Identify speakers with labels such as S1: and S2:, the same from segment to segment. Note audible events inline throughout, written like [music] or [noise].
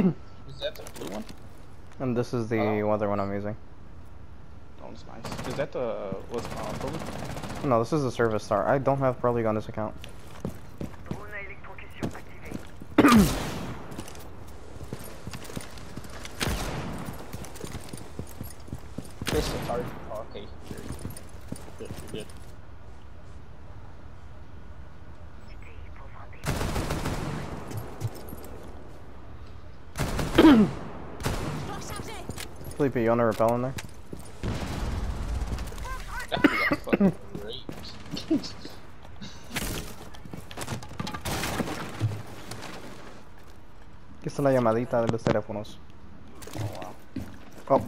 S1: [coughs] Is that the blue one?
S2: And this is the
S1: Oh.
S2: other one I'm using.
S1: Oh, it's nice. Is that the what's called?
S2: No, this is the service star. I don't have Pro League on this account. [clears throat] Sleepy, you want to repel in there? [laughs] Aquí está la llamadita de los teléfonos.
S1: Oh wow.
S2: Oh,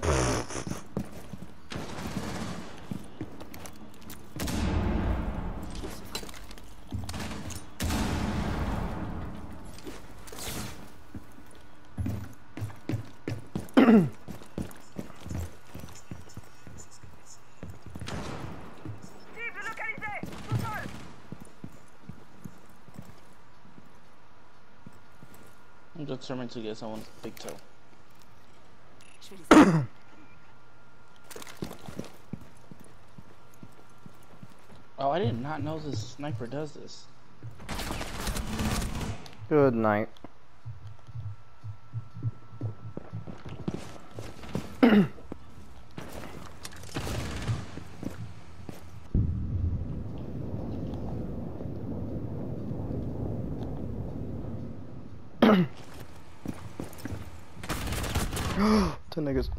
S1: determined to get someone's big toe. [coughs] Oh, I did not know this sniper does this.
S2: Good night. Niggas.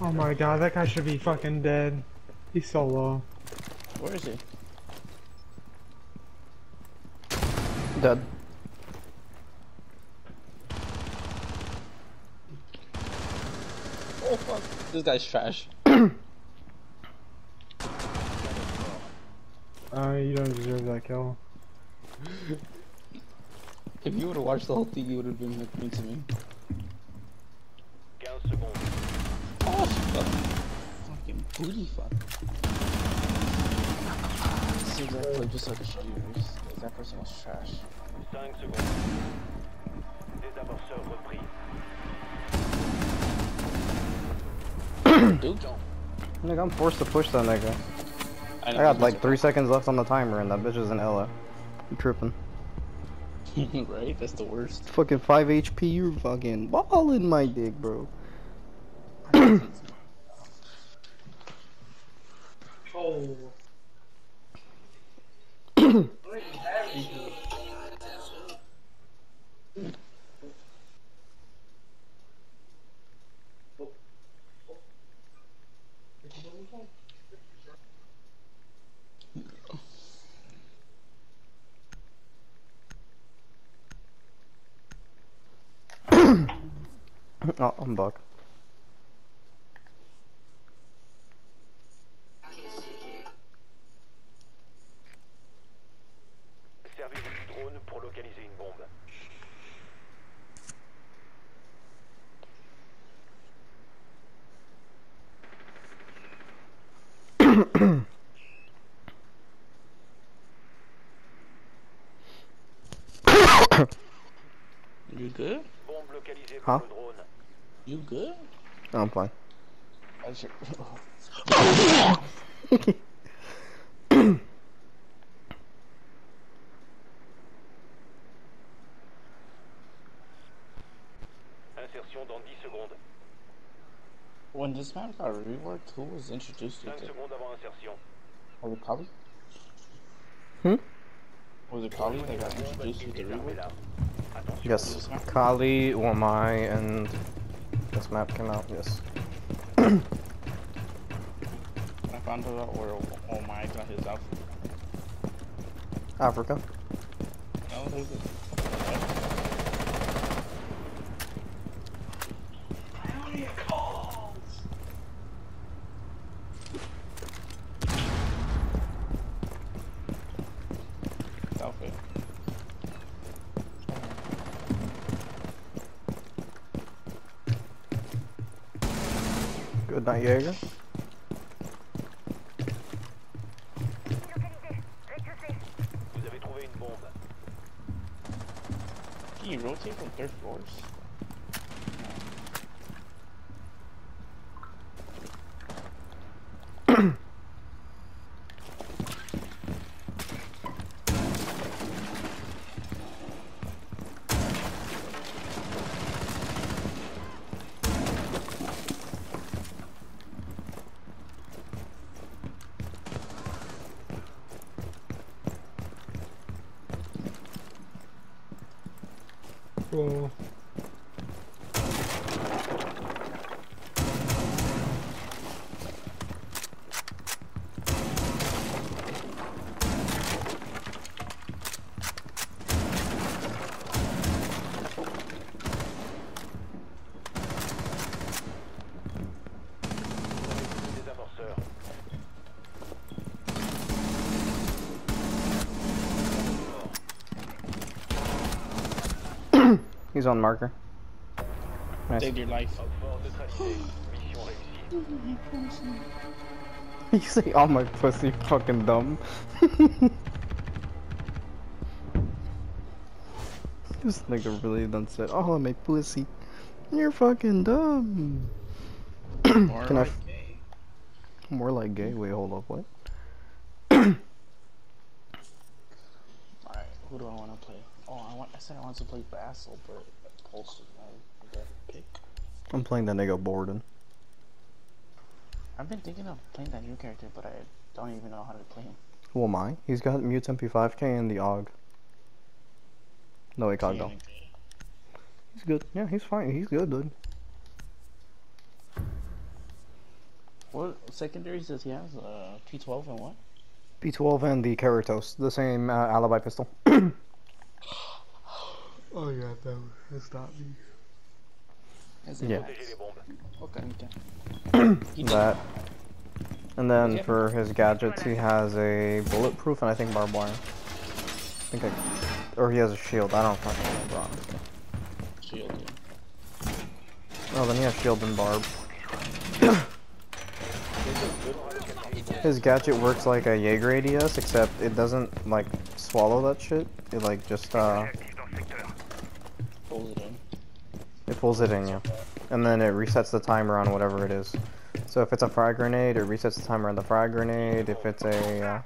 S3: Oh my god, that guy should be fucking dead. He's so low.
S1: Where is he?
S2: Dead.
S1: Oh fuck. This guy's trash. [clears throat]
S3: Uh, you don't deserve that kill. [laughs]
S1: If you would have watched the whole thing, you would have been like mean to me. Oh, fuck. Fucking booty fuck. Seems like I played just like a shooter. That person was trash.
S4: 5 secondes. Des avanceurs repris.
S1: Dude, don't.
S2: Nigga, I'm forced to push that nigga.
S1: I,
S2: I got like three seconds left on the timer and that bitch is an Ella. I'm tripping. [laughs]
S1: right? That's the worst.
S2: Fucking 5 HP, you're fucking balling my dick, bro.
S3: Oh. [clears throat] [clears throat] [laughs]
S2: Oh, I'm back.
S4: Servez-vous du drone pour localiser une bombe. [coughs]
S1: You good?
S4: Bombe localisée
S2: Huh?
S4: pour le drone.
S1: You good?
S2: I'm fine.
S1: I should...
S4: Insertion dans 10 secondes.
S1: when this map got reworked, who was introduced to
S4: 5
S1: it?
S4: avant insertion.
S1: Was it Kali?
S2: Hmm?
S1: Was it Kali that got introduced to the
S4: Activez
S1: rework?
S4: l'armée là. Attention.
S2: Yes. Kali, Wamai, and this map came out, yes.
S1: I found out where Oh my got his outfit.
S2: Africa.
S1: No,
S5: dans la.
S4: Vous avez trouvé une bombe.
S1: Can you rotate from third floors?
S3: Cool.
S2: He's on marker. Nice.
S1: Saved your life.
S4: Homme fort neutralisé. Mission réussie.
S2: You say, "Oh my pussy, fucking dumb." [laughs] this nigga really done said, "Oh my pussy, you're fucking dumb." [clears throat]
S1: Or
S2: Can I
S1: like,
S2: f- More like gay. Wait, hold up. What?
S1: Alright, who do I want to play? Oh, I want. I said I want to play Vassal, but Pulse is my pick.
S2: I'm playing that nigga Borden.
S1: I've been thinking of playing that new character, but I don't even know how to play him.
S2: Who am I? He's got Mute MP5K and the AUG. No, wait, AUG though. He's good. Yeah, he's fine. He's good, dude.
S1: What secondaries does he have? Uh, P12 and what?
S2: P12 and the Keratos, the same uh, alibi pistol. [clears throat]
S3: Oh yeah, that was not me.
S2: Yeah.
S1: max?
S4: Protégez les bombes.
S1: Okay, okay. [clears throat]
S2: That. And then
S1: Yeah.
S2: for his gadgets, he has a bulletproof and I think barbed wire. I think I, or he has a shield. I don't fucking remember honestly.
S1: Shield.
S2: Oh, then he has shield and barb. [coughs] His gadget works like a Jaeger ADS, except it doesn't like swallow that shit. It like just uh,
S1: Pulls it in.
S2: It pulls it in you, and then it resets the timer on whatever it is. So if it's a frag grenade, it resets the timer on the frag grenade. If it's a uh,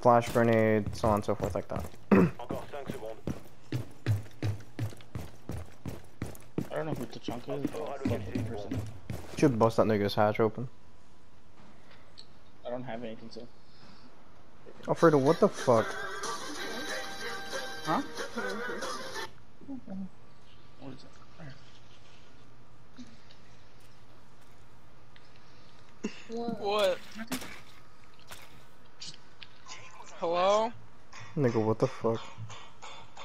S2: flash grenade, so on and so forth like that.
S4: Encore 5 secondes.
S1: I don't know who Tachanka is, but
S4: Aura
S1: fuck
S4: localisé
S1: him
S4: une
S1: person.
S4: bombe.
S2: Should bust that nigga's hatch open.
S1: I don't have anything, so.
S2: Alfredo, what the fuck?
S1: Huh? What is it?
S6: What? Hello?
S2: Nigga, what the fuck?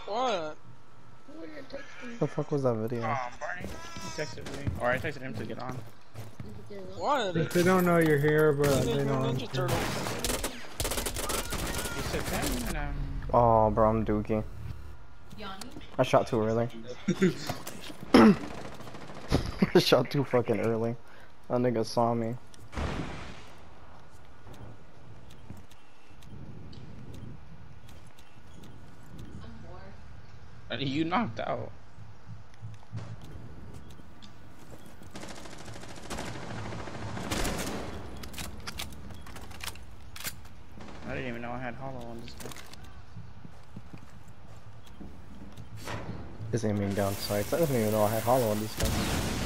S6: What?
S2: The fuck was that video?
S1: Um, Barney, he texted me, or I texted him to get on.
S6: What?
S3: If they don't know you're here, but
S6: Teenage
S3: they
S6: Mutant
S3: know.
S6: Ninja Turtles.
S1: He said, "Hey, and, um,
S2: Oh, bro, I'm dookie. I shot too early. [laughs] [laughs] I shot too fucking early. That nigga saw me.
S1: You knocked out. I didn't even know I had holo on this guy.
S2: Is aiming down sights. I didn't even know I had holo on this gun.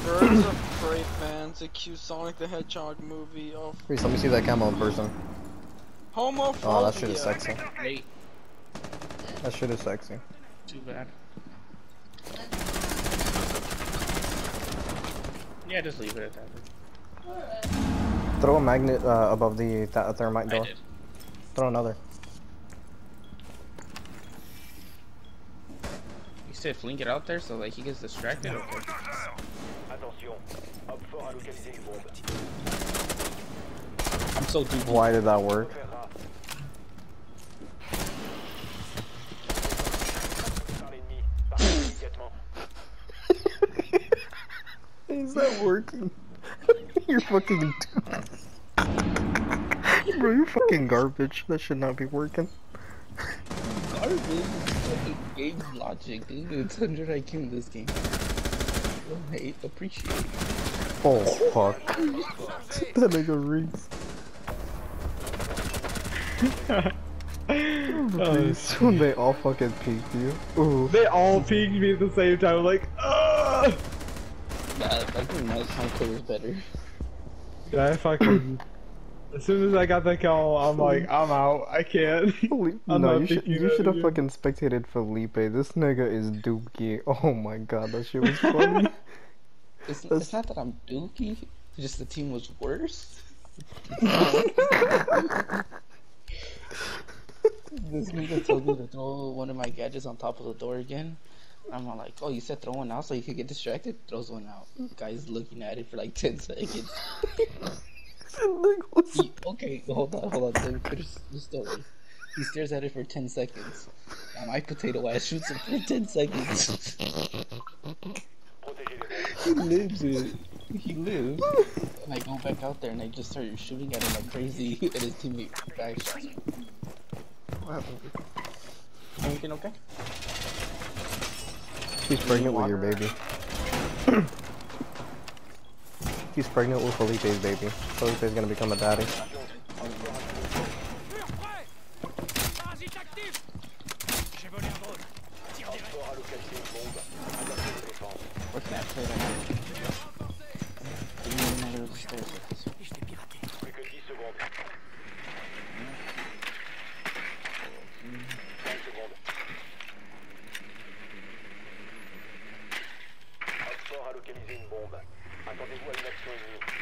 S6: Birds of Prey fans accuse Sonic the Hedgehog movie of
S2: Please let me see that camo in person.
S6: homophobia.
S2: Oh, that shit is sexy.
S1: Late.
S2: That shit is sexy.
S1: Too bad. Yeah, just leave it at that.
S2: Throw a magnet uh, above the th thermite
S1: I
S2: door.
S1: did.
S2: Throw another.
S1: You said fling it out there so like he gets distracted. Okay.
S4: Attention. Homme fort a localisé.
S1: I'm so deep.
S2: Why did that work? Is that working? [laughs] You're fucking. [laughs] Bro, you're fucking garbage. That should not be working.
S1: Garbage. dude. It's Game logic, dude. It's 100 IQ in this game. Don't hate, appreciate.
S2: Oh fuck. [laughs] that nigga reeks. Please, when they all fucking peek you. Ooh.
S3: They all peeked me at the same time, like, ah!
S1: Nah, I think my time code is better.
S3: Yeah, I fucking. [coughs] As soon as I got the call, I'm like, I'm out. I can't. [laughs] I'm
S2: no,
S3: not
S2: you should you should have
S3: again.
S2: fucking spectated Felipe. This nigga is dookie. [laughs] Oh my god, that shit was funny. [laughs]
S1: It's, it's not that I'm dookie, it's just the team was worse. this nigga told me to throw one of my gadgets on top of the door again. I'm all like, oh, you said throw one out so you could get distracted? Throws one out. Guy's looking at it for like 10 seconds. [laughs]
S2: Nigga was-
S1: He- okay, hold on, hold on. Let me finish the story. He stares at it for 10 seconds. And my potato ass shoots it for 10 seconds.
S4: Protégez les bombes.
S1: he lives it. He lives. And I go back out there and I just start shooting at him like crazy. [laughs] And his teammate back shots me. What happened? Everything okay?
S2: She's pregnant with your baby. [clears throat] He's pregnant with Felipe's baby. Felipe's gonna become a daddy.
S4: Fort a localisé une bombe. Adaptez vos défenses.
S1: Where can I play right now? Give me another stairs with this.
S4: Plus que 10 secondes. 5 secondes. Op Fort a localisé une bombe. Attendez-vous à une action ennemie.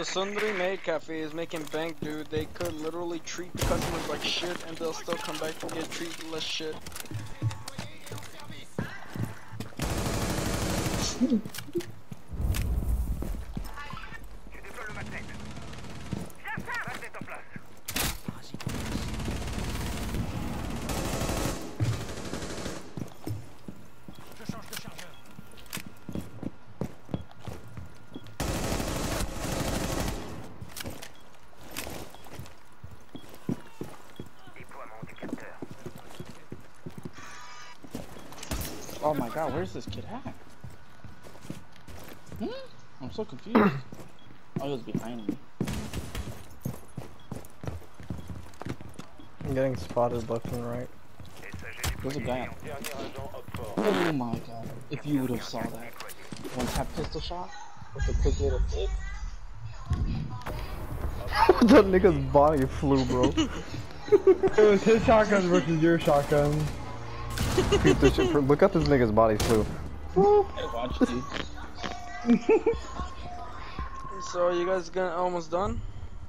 S6: The Sundry Maid Cafe is making bank, dude. They could literally treat the customers like shit and they'll still come back to get treated less shit.
S1: Oh my god, where's this kid at? Hmm? I'm so confused. oh, he was behind me.
S2: I'm getting spotted left and right.
S1: There's a guy.
S4: Dernier agent Op Fort.
S1: Oh my god. If you would have saw that. One tap pistol shot with a quick little flip. [laughs]
S2: that nigga's body flew, bro.
S3: It was his shotgun versus your shotgun.
S2: Dude, this shit- look up this nigga's body flew.
S1: I watched you.
S6: So you guys gonna almost done?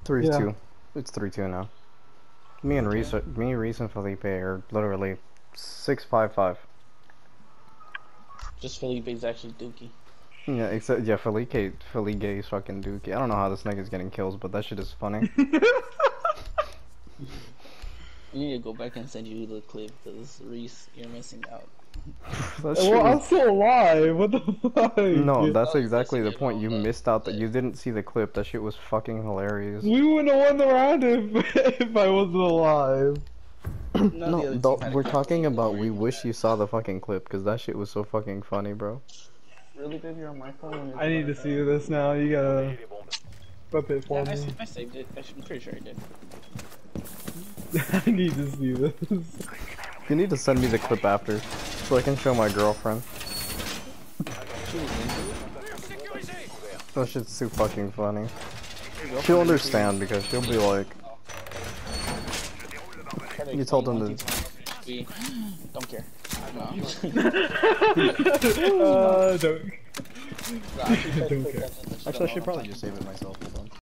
S2: Three
S3: Yeah.
S2: two. It's three two now. Me and Reese, are- me, Reese, and Felipe are literally six five five.
S1: Just Felipe's actually dookie.
S2: Yeah, except yeah, Felipe, Felipe is fucking dookie. I don't know how this nigga's getting kills, but that shit is funny. [laughs]
S1: I need to go back and send you the clip because Reese, you're missing out. [sighs]
S2: that shit
S3: Well, I'm still alive. What the fuck?
S2: no,
S3: dude?
S2: that's exactly the point. You
S1: but-
S2: missed out that you didn't see the clip. That shit was fucking hilarious.
S3: We wouldn't have won the round if, [laughs] if I wasn't alive.
S1: None the
S2: No,
S1: other
S2: the-
S1: team had a
S2: we're talking about. We wish you saw the fucking clip because that shit was so fucking funny, bro.
S1: Really, babe? You're on my phone?
S3: I need to see this now. You gotta
S4: Protégez les bombes.
S3: flip it for
S1: Yeah, I,
S3: me.
S1: sa- I saved it. I should, I'm pretty sure I did. [laughs]
S3: I need to see this.
S2: You need to send me the clip after, so I can show my girlfriend.
S1: She was into it.
S2: That shit's too fucking funny. She'll understand because she'll be like, You told
S1: explain
S2: them to-
S1: don't [laughs] care.
S3: Uh, don't.
S1: No, I should try to
S3: Don't
S1: put
S3: care.
S1: that in the shit
S2: actually, I should probably just save it myself.